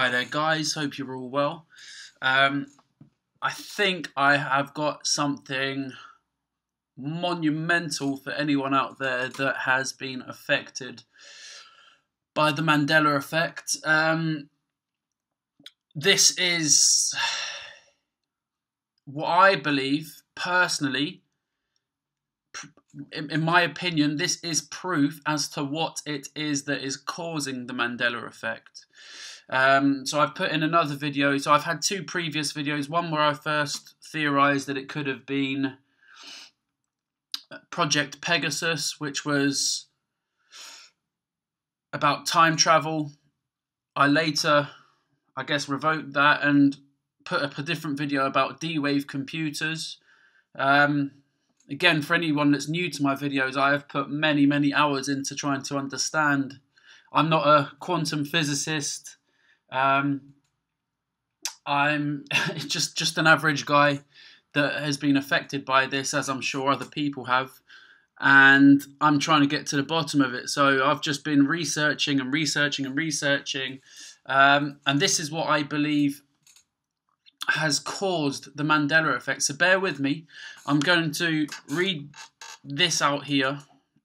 Hi there, guys. Hope you're all well. Um, I think I have got something monumental for anyone out there that has been affected by the Mandela effect. Um, this is what I believe personally. In, in my opinion, this is proof as to what it is that is causing the Mandela effect. Um, so I've put in another video. So I've had two previous videos. One where I first theorized that it could have been Project Pegasus, which was about time travel. I later, I guess, revoked that and put up a different video about D-Wave computers. Um, again, for anyone that's new to my videos, I have put many, many hours into trying to understand. I'm not a quantum physicist. Um, I'm just just an average guy that has been affected by this, as I'm sure other people have, and I'm trying to get to the bottom of it. So I've just been researching and researching and researching, um, and this is what I believe has caused the Mandela effect. So bear with me. I'm going to read this out here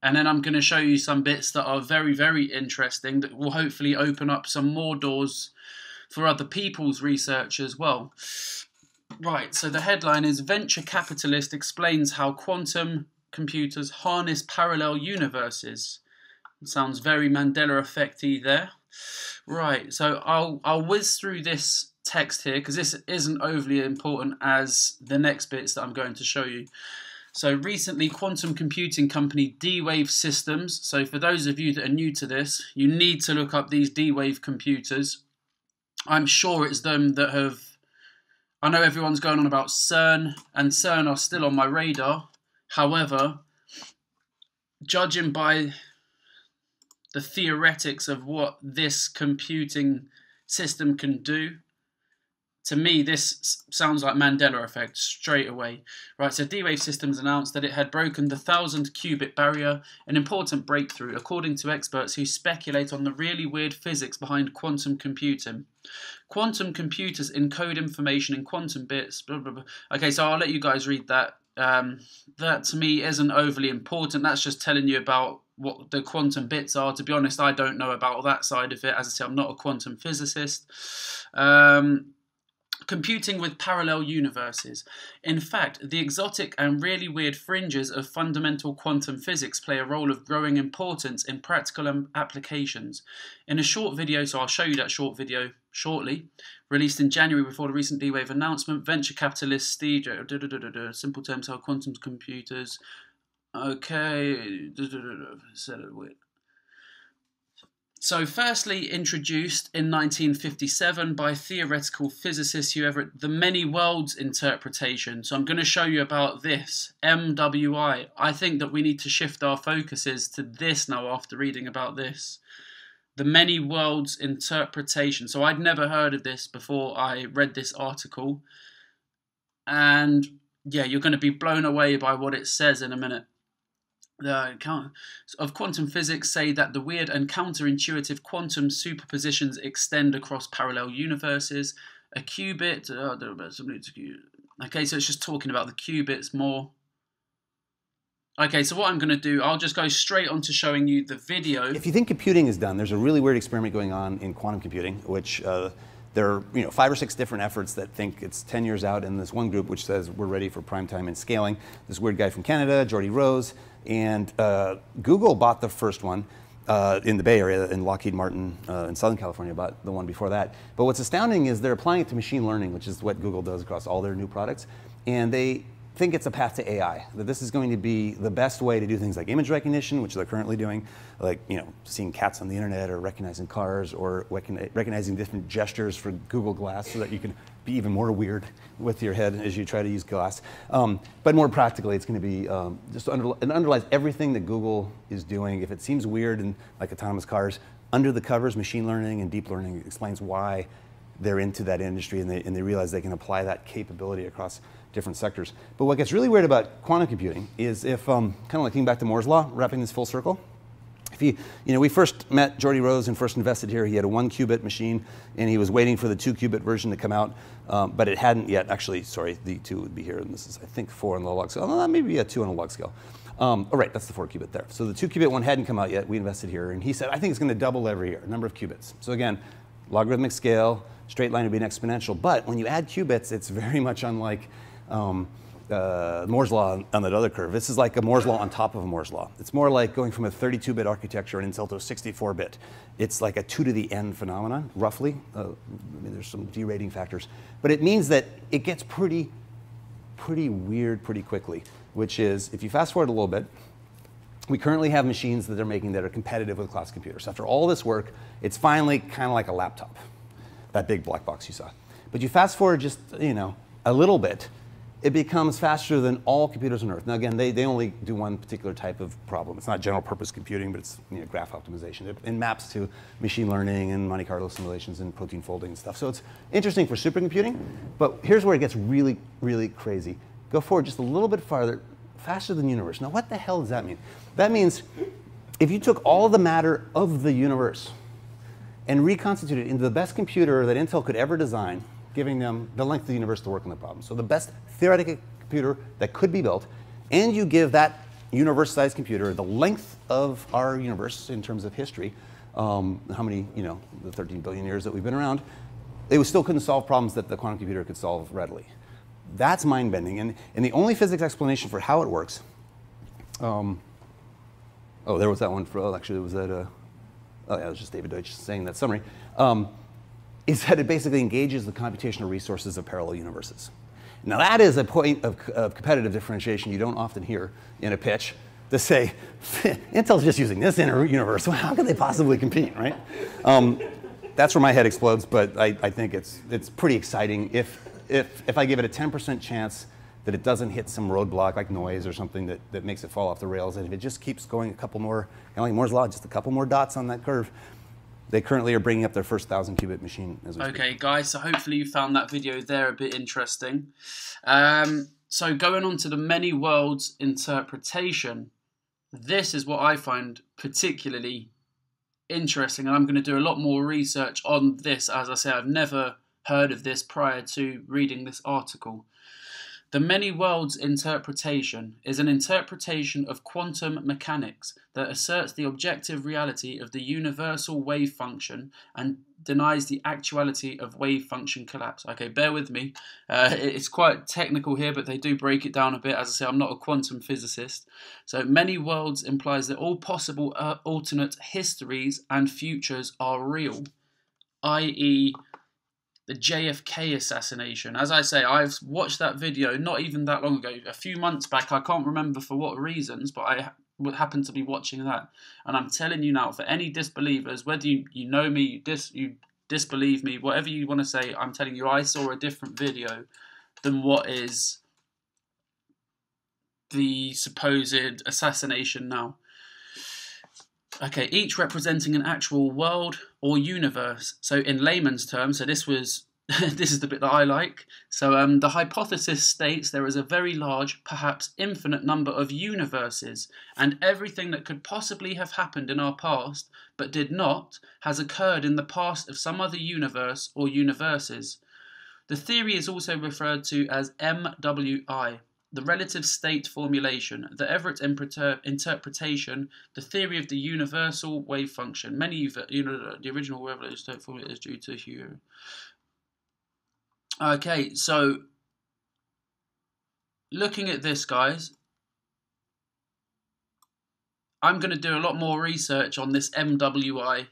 and then I'm going to show you some bits that are very, very interesting that will hopefully open up some more doors for other people's research as well. Right, so the headline is Venture Capitalist explains how quantum computers harness parallel universes. It sounds very Mandela effecty there. Right, so I'll I'll whiz through this text here because this isn't overly important as the next bits that I'm going to show you. So recently, quantum computing company D-Wave Systems. So for those of you that are new to this, you need to look up these D-Wave computers. I'm sure it's them that have. I know everyone's going on about CERN, and CERN are still on my radar. However, judging by the theoretics of what this computing system can do, to me, this sounds like Mandela effect straight away. Right, so D-Wave Systems announced that it had broken the 1000 qubit barrier, an important breakthrough, according to experts who speculate on the really weird physics behind quantum computing. Quantum computers encode information in quantum bits. Blah, blah, blah. Okay, so I'll let you guys read that. Um, that to me isn't overly important. That's just telling you about what the quantum bits are. To be honest, I don't know about that side of it. As I say, I'm not a quantum physicist. Um, computing with parallel universes. In fact, the exotic and really weird fringes of fundamental quantum physics play a role of growing importance in practical um, applications. In a short video, so I'll show you that short video shortly, released in January before the recent D-Wave announcement, venture capitalist Steve, da, da, da, simple terms how quantum computers, okay, said it weird. So, firstly, introduced in 1957 by theoretical physicist Everett, the many worlds interpretation. So, I'm going to show you about this, MWI. I think that we need to shift our focuses to this now after reading about this. The many worlds interpretation. So, I'd never heard of this before I read this article. And yeah, you're going to be blown away by what it says in a minute the account of quantum physics say that the weird and counterintuitive quantum superpositions extend across parallel universes. A qubit, uh, okay, so it's just talking about the qubits more. Okay, so what I'm going to do, I'll just go straight on to showing you the video. If you think computing is done, there's a really weird experiment going on in quantum computing, which uh, there are you know, five or six different efforts that think it's 10 years out, and this one group which says we're ready for prime time and scaling. This weird guy from Canada, Geordie Rose, and uh, Google bought the first one. Uh, in the Bay Area, in Lockheed Martin uh, in Southern California, bought the one before that. But what's astounding is they're applying it to machine learning, which is what Google does across all their new products. And they think it's a path to AI, that this is going to be the best way to do things like image recognition, which they're currently doing, like you know, seeing cats on the internet or recognizing cars or recognizing different gestures for Google Glass so that you can be even more weird with your head as you try to use Glass. Um, but more practically, it's going to be um, just under, it underlies everything that Google is doing. If it seems weird and like autonomous cars, under the covers, machine learning and deep learning explains why they're into that industry and they, and they realize they can apply that capability across different sectors. But what gets really weird about quantum computing is if, um, kind of like thinking back to Moore's law, wrapping this full circle, If you, you know, we first met Geordie Rose and first invested here. He had a one qubit machine, and he was waiting for the two qubit version to come out, um, but it hadn't yet. Actually, sorry, the two would be here, and this is I think four on the log scale. Oh, maybe a two on a log scale. Um, oh, right, that's the four qubit there. So the two qubit one hadn't come out yet. We invested here, and he said, I think it's going to double every year, number of qubits. So again, logarithmic scale, straight line would be an exponential. But when you add qubits, it's very much unlike. Um, uh, Moore's law on that other curve. This is like a Moore's law on top of a Moore's law. It's more like going from a 32-bit architecture in Intel to a 64-bit. It's like a two to the n phenomenon, roughly. Uh, I mean, there's some derating factors, but it means that it gets pretty, pretty weird pretty quickly. Which is, if you fast forward a little bit, we currently have machines that they're making that are competitive with class computers. After all this work, it's finally kind of like a laptop, that big black box you saw. But you fast forward just, you know, a little bit, it becomes faster than all computers on Earth. Now again, they, they only do one particular type of problem. It's not general purpose computing, but it's you know, graph optimization. It, it, maps to machine learning and Monte Carlo simulations and protein folding and stuff. So it's interesting for supercomputing, but here's where it gets really, really crazy. Go forward just a little bit farther, faster than the universe. Now what the hell does that mean? That means if you took all the matter of the universe and reconstituted it into the best computer that Intel could ever design, giving them the length of the universe to work on the problem. So the best theoretical computer that could be built, and you give that universe-sized computer the length of our universe in terms of history, um, how many, you know, the 13 billion years that we've been around, they still couldn't solve problems that the quantum computer could solve readily. That's mind-bending, and, and the only physics explanation for how it works, um, oh, there was that one for, oh, actually, was that, uh, oh yeah, it was just David Deutsch saying that summary. Um, is that it basically engages the computational resources of parallel universes. Now that is a point of, of competitive differentiation you don't often hear in a pitch to say, Intel's just using this inner universe, how could they possibly compete, right? Um, that's where my head explodes, but I, I, think it's, it's pretty exciting if, if, if I give it a 10% chance that it doesn't hit some roadblock like noise or something that, that makes it fall off the rails, and if it just keeps going a couple more, kind of like Moore's Law, just a couple more dots on that curve, they currently are bringing up their first thousand qubit machine. Okay, speak. guys. So hopefully you found that video there a bit interesting. Um, so going on to the many worlds interpretation, this is what I find particularly interesting, and I'm going to do a lot more research on this. As I say, I've never heard of this prior to reading this article. The many worlds interpretation is an interpretation of quantum mechanics that asserts the objective reality of the universal wave function and denies the actuality of wave function collapse. Okay, bear with me. Uh, it's quite technical here, but they do break it down a bit. As I say, I'm not a quantum physicist. So, many worlds implies that all possible uh, alternate histories and futures are real, i.e., the JFK assassination. As I say, I've watched that video not even that long ago, a few months back. I can't remember for what reasons, but I happened to be watching that. And I'm telling you now, for any disbelievers, whether you, you know me, you, dis, you disbelieve me, whatever you want to say, I'm telling you, I saw a different video than what is the supposed assassination now. Okay, each representing an actual world or universe. So in layman's terms, so this was this is the bit that I like. So um, the hypothesis states there is a very large, perhaps infinite number of universes, and everything that could possibly have happened in our past, but did not, has occurred in the past of some other universe or universes. The theory is also referred to as MWI, the relative state formulation, the Everett interpretation, the theory of the universal wave function. Many, you know, the original relative state formula is due to Hugh. Okay, so looking at this, guys, I'm going to do a lot more research on this MWI,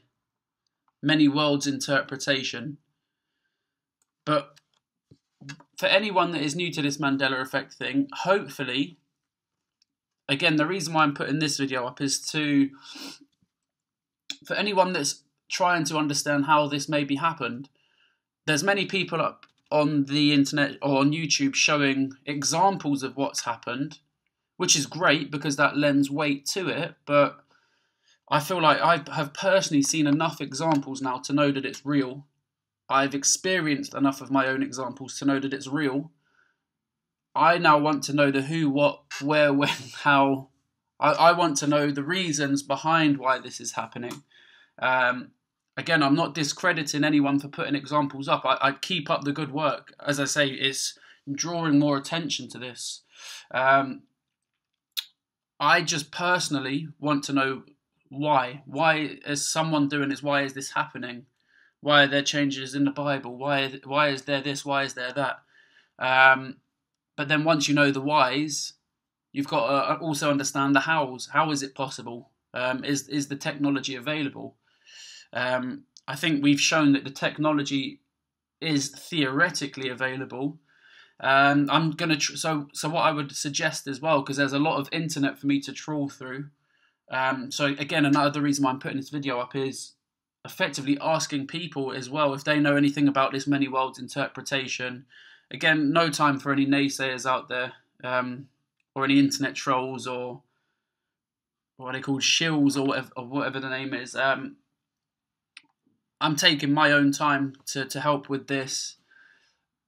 many worlds interpretation. But for anyone that is new to this Mandela effect thing, hopefully, again, the reason why I'm putting this video up is to, for anyone that's trying to understand how this maybe happened, there's many people up on the internet or on YouTube showing examples of what's happened, which is great because that lends weight to it, but I feel like I have personally seen enough examples now to know that it's real I've experienced enough of my own examples to know that it's real. I now want to know the who, what, where, when, how, I, I want to know the reasons behind why this is happening. Um, again, I'm not discrediting anyone for putting examples up. I, I, keep up the good work. As I say, it's drawing more attention to this. Um, I just personally want to know why. Why is someone doing this? Why is this happening? Why are there changes in the Bible? Why why is there this? Why is there that? Um, but then once you know the whys, you've got to also understand the hows. How is it possible? Um, is is the technology available? Um, I think we've shown that the technology is theoretically available. Um, I'm gonna tr- so so what I would suggest as well because there's a lot of internet for me to trawl through. Um, so again, another reason why I'm putting this video up is effectively asking people as well if they know anything about this many worlds interpretation. Again, no time for any naysayers out there um, or any internet trolls or what are they called shills or whatever, or whatever the name is. Um, I'm taking my own time to, to help with this.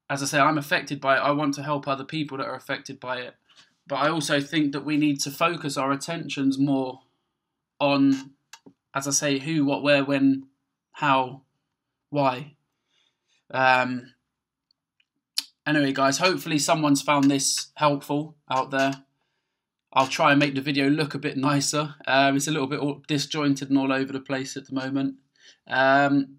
As I say, I'm affected by it. I want to help other people that are affected by it. But I also think that we need to focus our attentions more on, as I say, who, what, where, when, how, why. Um, anyway, guys, hopefully someone's found this helpful out there. I'll try and make the video look a bit nicer. Um, it's a little bit all disjointed and all over the place at the moment. Um,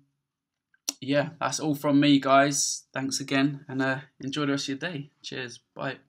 yeah, that's all from me, guys. Thanks again, and uh, enjoy the rest of your day. Cheers. Bye.